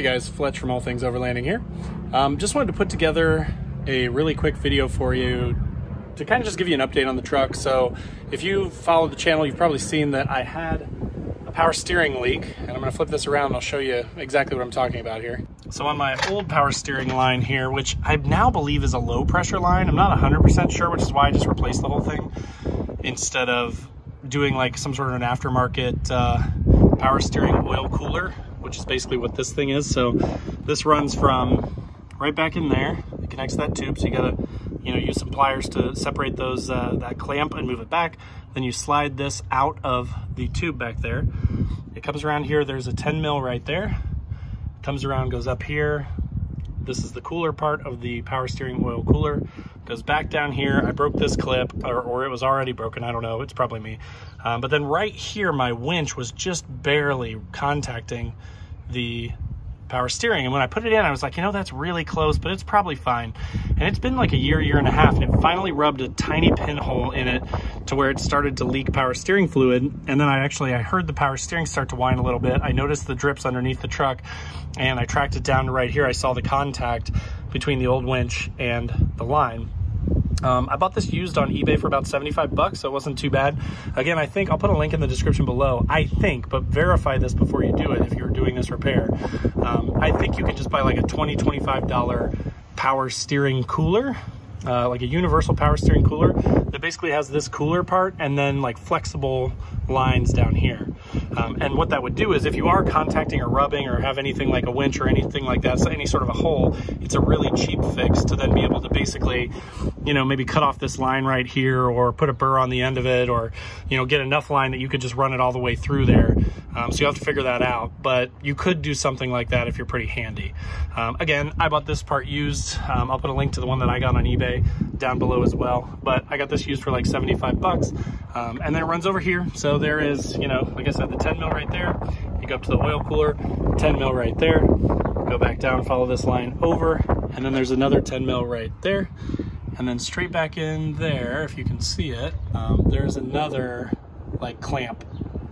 Hey guys, Fletch from All Things Overlanding here. Um, just wanted to put together a really quick video for you to kind of just give you an update on the truck. So if you followed the channel, you've probably seen that I had a power steering leak and I'm gonna flip this around and I'll show you exactly what I'm talking about here. So on my old power steering line here, which I now believe is a low pressure line, I'm not 100% sure, which is why I just replaced the whole thing instead of doing like some sort of an aftermarket uh, power steering oil cooler, which is basically what this thing is. So this runs from right back in there, it connects that tube. So you gotta, you know, use some pliers to separate those, uh, that clamp and move it back. Then you slide this out of the tube back there. It comes around here, there's a 10 mil right there. Comes around, goes up here. This is the cooler part of the power steering oil cooler goes back down here. I broke this clip, or, or, it was already broken. I don't know. It's probably me. Um, but then right here, my winch was just barely contacting the power steering. And when I put it in, I was like, you know, that's really close, but it's probably fine. And it's been like a year, year and a half, and it finally rubbed a tiny pinhole in it to where it started to leak power steering fluid. And then I actually, I heard the power steering start to whine a little bit. I noticed the drips underneath the truck and I tracked it down to right here. I saw the contact between the old winch and the line. Um, I bought this used on eBay for about 75 bucks, so it wasn't too bad. Again, I think I'll put a link in the description below. I think, but verify this before you do it if you're doing this repair. Um, I think you can just buy like a 20 $25 power steering cooler uh, like a universal power steering cooler that basically has this cooler part and then like flexible lines down here. Um, and what that would do is if you are contacting or rubbing or have anything like a winch or anything like that, so any sort of a hole, it's a really cheap fix to then be able to basically, you know, maybe cut off this line right here or put a burr on the end of it or, you know, get enough line that you could just run it all the way through there. Um, so you have to figure that out, but you could do something like that if you're pretty handy. Um, again, I bought this part used. Um, I'll put a link to the one that I got on eBay down below as well, but I got this used for like 75 bucks. Um, and then it runs over here. So there is, you know, like I said, the 10 mil right there. You go up to the oil cooler, 10 mil right there. Go back down, follow this line over, and then there's another 10 mil right there. And then straight back in there, if you can see it, um, there's another like clamp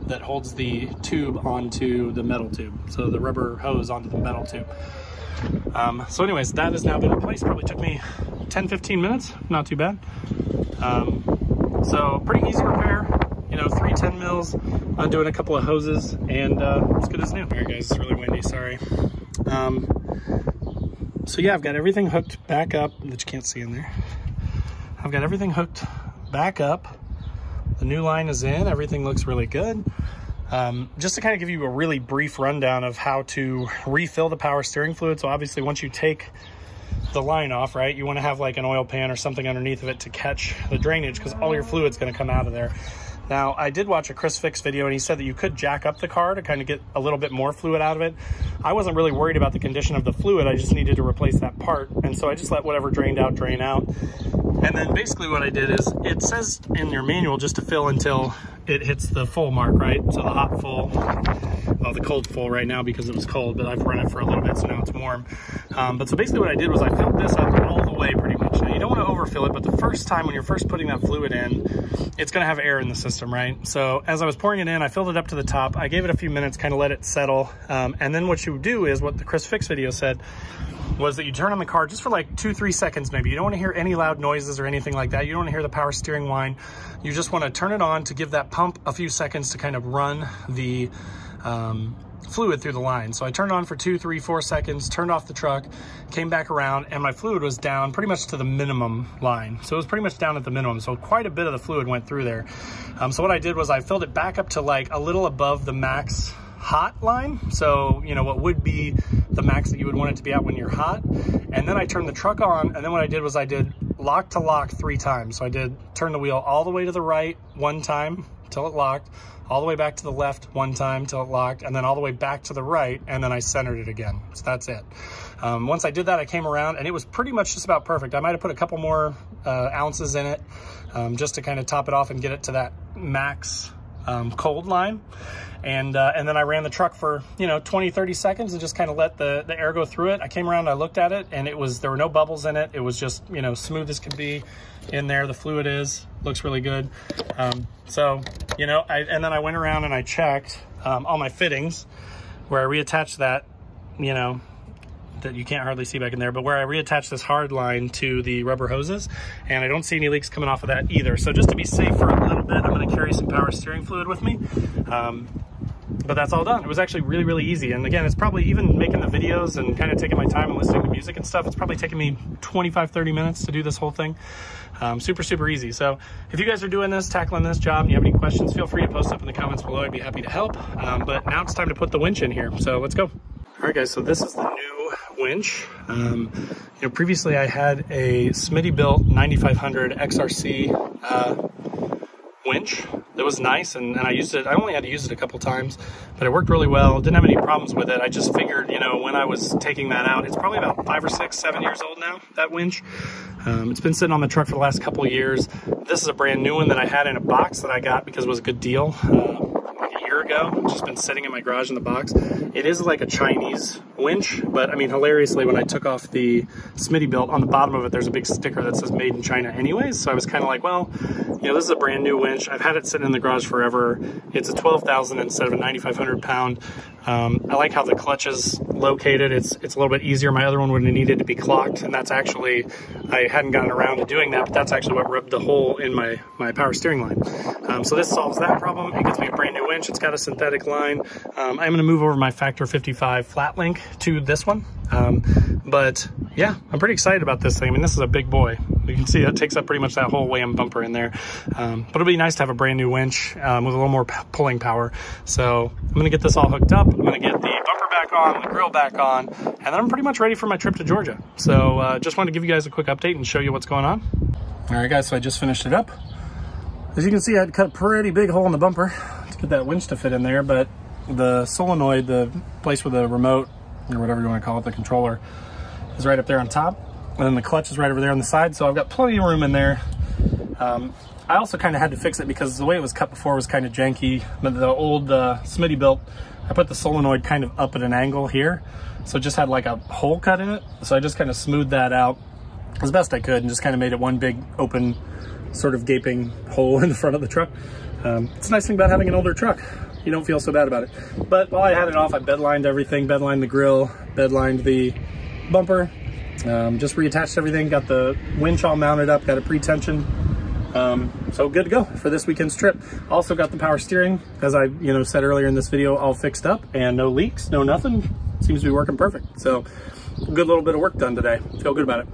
that holds the tube onto the metal tube. So the rubber hose onto the metal tube. Um, so anyways, that has now been replaced. Probably took me 10, 15 minutes, not too bad. Um, so pretty easy repair, you know, three 10 mils, undoing a couple of hoses, and uh, it's good as new. All right guys, it's really windy, sorry. Um, so yeah, I've got everything hooked back up that you can't see in there. I've got everything hooked back up. The new line is in, everything looks really good. Um, just to kind of give you a really brief rundown of how to refill the power steering fluid. So obviously once you take the line off, right, you want to have like an oil pan or something underneath of it to catch the drainage because all your fluid's going to come out of there. Now, I did watch a Chris Fix video and he said that you could jack up the car to kind of get a little bit more fluid out of it. I wasn't really worried about the condition of the fluid. I just needed to replace that part. And so I just let whatever drained out, drain out. And then basically what I did is it says in your manual just to fill until it hits the full mark, right? So the hot full, well, the cold full right now because it was cold, but I've run it for a little bit, so now it's warm. Um, but so basically what I did was I filled this up all the way pretty much. Don't want to overfill it, but the first time when you're first putting that fluid in, it's going to have air in the system, right? So as I was pouring it in, I filled it up to the top. I gave it a few minutes, kind of let it settle. Um, and then what you do is what the Chris Fix video said, was that you turn on the car just for like two, three seconds maybe. You don't want to hear any loud noises or anything like that. You don't want to hear the power steering whine. You just want to turn it on to give that pump a few seconds to kind of run the um, fluid through the line. So I turned on for two, three, four seconds, turned off the truck, came back around, and my fluid was down pretty much to the minimum line. So it was pretty much down at the minimum. So quite a bit of the fluid went through there. Um, so what I did was I filled it back up to like a little above the max hot line. So, you know, what would be the max that you would want it to be at when you're hot. And then I turned the truck on. And then what I did was I did lock to lock three times. So I did turn the wheel all the way to the right one time till it locked, all the way back to the left one time till it locked, and then all the way back to the right, and then I centered it again. So that's it. Um, once I did that, I came around and it was pretty much just about perfect. I might have put a couple more uh, ounces in it um, just to kind of top it off and get it to that max um, cold line. And, uh, and then I ran the truck for, you know, 20, 30 seconds and just kind of let the, the air go through it. I came around, I looked at it and it was, there were no bubbles in it. It was just, you know, smooth as could be in there. The fluid is, looks really good. Um, so, you know, I, and then I went around and I checked um, all my fittings where I reattached that you know, that you can't hardly see back in there, but where I reattached this hard line to the rubber hoses, and I don't see any leaks coming off of that either. So just to be safe for a little bit, I'm gonna carry some power steering fluid with me. Um, but that's all done. It was actually really, really easy. And again, it's probably even making the videos and kind of taking my time and listening to music and stuff, it's probably taking me 25, 30 minutes to do this whole thing. Um, super, super easy. So if you guys are doing this, tackling this job, and you have any questions, feel free to post up in the comments below. I'd be happy to help. Um, but now it's time to put the winch in here. So let's go. All right, guys, so this is the winch. Um, you know, previously I had a Smittybilt 9500 XRC uh, winch that was nice and, and, I used it I only had to use it a couple times but it worked really well didn't have any problems with it I just figured you know when I was taking that out it's probably about five or six seven years old now that winch um, it's been sitting on the truck for the last couple years this is a brand new one that I had in a box that I got because it was a good deal uh, year ago. Just been sitting in my garage in the box. It is like a Chinese winch, but I mean, hilariously, when I took off the Smitty Smittybilt, on the bottom of it, there's a big sticker that says made in China anyways. So I was kind of like, well, you know, this is a brand new winch. I've had it sitting in the garage forever. It's a 12,000 instead of a 9,500 pound. Um, I like how the clutch is located. It's it's a little bit easier. My other one would have needed to be clocked, and that's actually, I hadn't gotten around to doing that, but that's actually what ripped the hole in my, my power steering line. Um, so this solves that problem. It gives me a brand new winch. It's got a synthetic line. Um, I'm going to move over my Factor 55 flat link to this one. Um, but yeah, I'm pretty excited about this thing. I mean, this is a big boy. You can see that takes up pretty much that whole WAM bumper in there. Um, but it'll be nice to have a brand new winch um, with a little more pulling power. So I'm to get this all hooked up. I'm to get the bumper back on, the grill back on, and then I'm pretty much ready for my trip to Georgia. So uh, just wanted to give you guys a quick update and show you what's going on. All right, guys, so I just finished it up. As you can see, I cut a pretty big hole in the bumper to get that winch to fit in there, but the solenoid, the place where the remote, or whatever you want to call it, the controller, is right up there on top. And then the clutch is right over there on the side, so I've got plenty of room in there. Um, I also kind of had to fix it because the way it was cut before was kind of janky. But the old uh, Smittybilt, I put the solenoid kind of up at an angle here. So it just had like a hole cut in it. So I just kind of smoothed that out as best I could and just kind of made it one big open sort of gaping hole in the front of the truck. Um, it's a nice thing about having an older truck. You don't feel so bad about it. But while I had it off, I bedlined everything, bedlined the grill, bedlined the bumper, um, just reattached everything, got the winch all mounted up, got a pre-tension. Um, so good to go for this weekend's trip. Also got the power steering, as I you know said earlier in this video, all fixed up and no leaks, no nothing. Seems to be working perfect. So good little bit of work done today. Feel good about it.